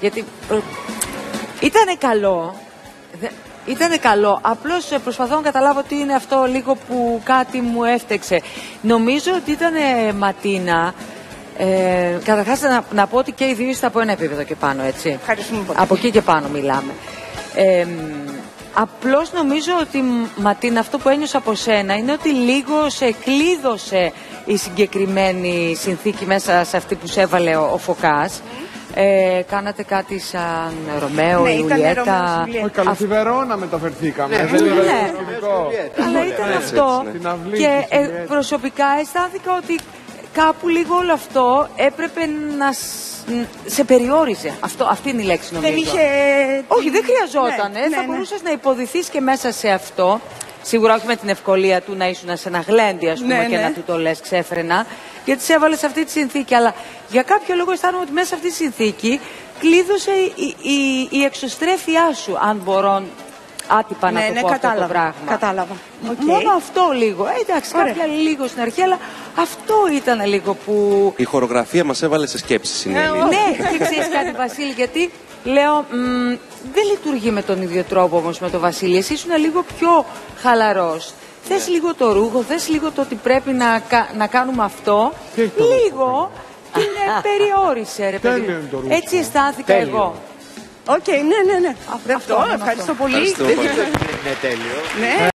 Γιατί ε, ήτανε καλό. Δε- Ήτανε καλό. Απλώς ε, προσπαθώ να καταλάβω τι είναι αυτό λίγο που κάτι μου έφτεξε. Νομίζω ότι ήταν ματίνα. Ε, Καταρχάς να, να πω ότι και οι δύο είστε από ένα επίπεδο και πάνω, έτσι. Ευχαριστούμε πολύ. Από εκεί και πάνω μιλάμε. Ε, μ, απλώς νομίζω ότι μ, Ματίνα αυτό που ένιωσα από σένα είναι ότι λίγο σε κλείδωσε η συγκεκριμένη συνθήκη μέσα σε αυτή που σε έβαλε ο, ο Φωκάς. Ε, κάνατε κάτι σαν Ρωμαίο, Ναι, ήταν Ιουλιέτα; Ρωμαίος, Ιουλιέτα. Όχι, καλή στη Βερόνα μεταφερθήκαμε. Ναι, Δεν είναι ναι. διαφορετικό. Αλλά ήταν Έτσι, αυτό. έτσι, ναι. Την αυλή Και της, ε, την έτσι. προσωπικά αισθάνθηκα ότι κάπου λίγο όλο αυτό έπρεπε να σ- ν- σε περιόριζε. Αυτό, αυτή είναι η λέξη νομίζω. Δεν είχε. Όχι, δεν χρειαζόταν. Ναι, ε. ναι, θα ναι. μπορούσες να υποδυθείς και μέσα σε αυτό. Σίγουρα όχι με την ευκολία του να ήσουν σε ένα γλέντι, ας πούμε, Ναι, και ναι. να του το λες ξέφρενα. Γιατί σε έβαλες σε αυτή τη συνθήκη. Αλλά για κάποιο λόγο αισθάνομαι ότι μέσα σε αυτή τη συνθήκη κλείδωσε η, η, η εξωστρέφειά σου, αν μπορώ άτυπα να Ναι, το ναι, πω αυτό το κατάλαβα. πράγμα. Κατάλαβα. Οκ. Μόνο αυτό λίγο. Ε, εντάξει, Ωραία. κάποια λίγο στην αρχή, αλλά αυτό ήταν λίγο που Η χορογραφία μας έβαλε σε σκέψεις, είναι η αλήθεια. ναι, και ξέρεις κάτι, Βασίλη, γιατί λέω μ, δεν λειτουργεί με τον ίδιο τρόπο όμως με τον Βασίλη. Εσύ ήσουν λίγο πιο χαλαρός. Θες λίγο το ρούχο, θες λίγο το ότι πρέπει να, κα- να κάνουμε αυτό. Τι έχει το ρούχο, λίγο την ε, περιόρισε, ρε παιδί. Τέλειο είναι το ρούχο. Έτσι αισθάνθηκα εγώ. Οκ, ναι, ναι, ναι. Αυτό Δεκτό, μόνο ευχαριστώ αυτό. πολύ. Ευχαριστώ πολύ. Είναι τέλειο. Ναι.